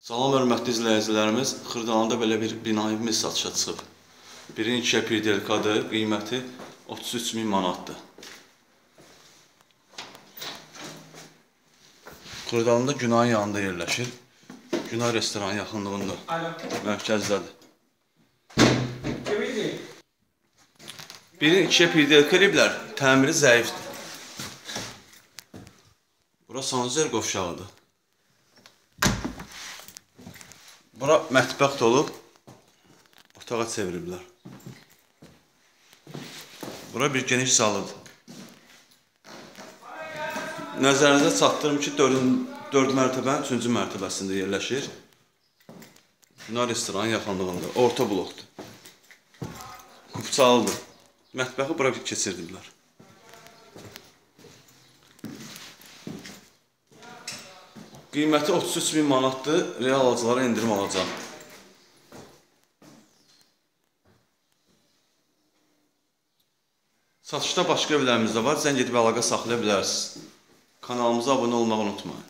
Salam hörmətli izləyicilərimiz, Xırdalanda belə bir bina evimiz satışa çıxıb. Birinin ikiyə bir delkadır, qiyməti 33 min manatdır. Xırdalanda Günayın yanında yerləşir. Günay restoranı yaxınlığında, mərkəzdədir. Kimindir? Birinin ikiyə bir delka eləyiblər, təmiri zəifdir. Bura sanuzer qovşağıdır. Bura mətbəx olub, otağa çeviriblər. Bura bir geniş zalıdır. Nəzərinizə çatdırım ki, 4 mərtəbənin 3-cü mərtəbəsində yerləşir. Bina restoranın yaxınlığında, orta blokdur. Kupçalıdır. Mətbəxi bura keçirdiblər. Qiyməti 33 min manatdır, real alıcılara endirim alacaq. Satışda başqa evlərimiz də var, zəng edib əlaqə saxlaya bilərsiniz. Kanalımıza abunə olmağı unutmayın.